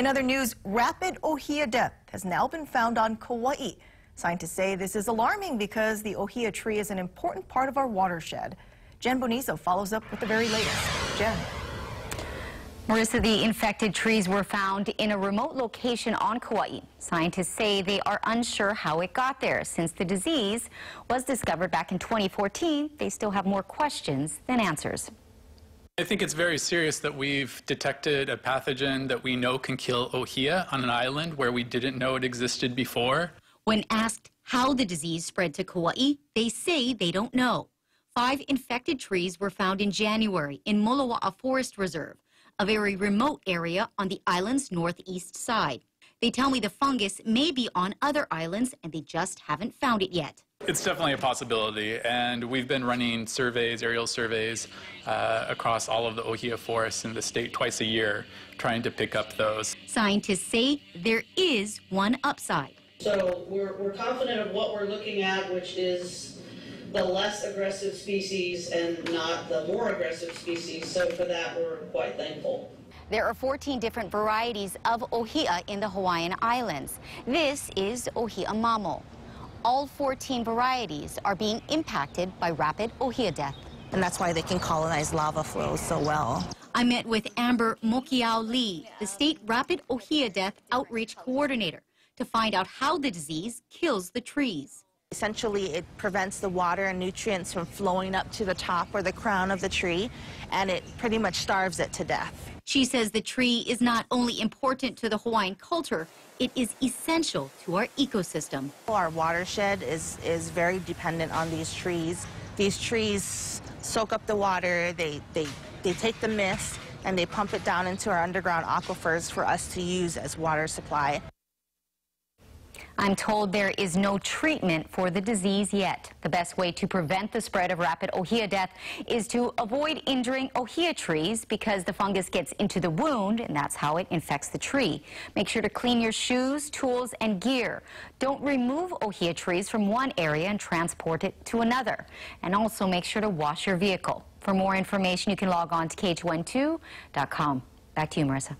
In other news, rapid ohia death has now been found on Kauai. Scientists say this is alarming because the ohia tree is an important part of our watershed. Jen Bonizo follows up with the very latest. Jen. Marissa, the infected trees were found in a remote location on Kauai. Scientists say they are unsure how it got there. Since the disease was discovered back in 2014, they still have more questions than answers. I think it's very serious that we've detected a pathogen that we know can kill ohia on an island where we didn't know it existed before. When asked how the disease spread to Kauai, they say they don't know. Five infected trees were found in January in Moloa'a Forest Reserve, a very remote area on the island's northeast side. They tell me the fungus may be on other islands and they just haven't found it yet. It's definitely a possibility, and we've been running surveys, aerial surveys, uh, across all of the ohia forests in the state twice a year, trying to pick up those. Scientists say there is one upside. So we're, we're confident of what we're looking at, which is the less aggressive species and not the more aggressive species. So for that, we're quite thankful. There are 14 different varieties of ohia in the Hawaiian Islands. This is ohia mamo all 14 varieties are being impacted by rapid ohia death. And that's why they can colonize lava flows so well. I met with Amber Mokiao Lee, the state rapid ohia death outreach coordinator, to find out how the disease kills the trees. Essentially, it prevents the water and nutrients from flowing up to the top or the crown of the tree, and it pretty much starves it to death. She says the tree is not only important to the Hawaiian culture, it is essential to our ecosystem. Our watershed is, is very dependent on these trees. These trees soak up the water, they, they, they take the mist, and they pump it down into our underground aquifers for us to use as water supply. I'm told there is no treatment for the disease yet. The best way to prevent the spread of rapid ohia death is to avoid injuring ohia trees because the fungus gets into the wound and that's how it infects the tree. Make sure to clean your shoes, tools, and gear. Don't remove ohia trees from one area and transport it to another. And also make sure to wash your vehicle. For more information, you can log on to KHON2.com. Back to you, Marissa.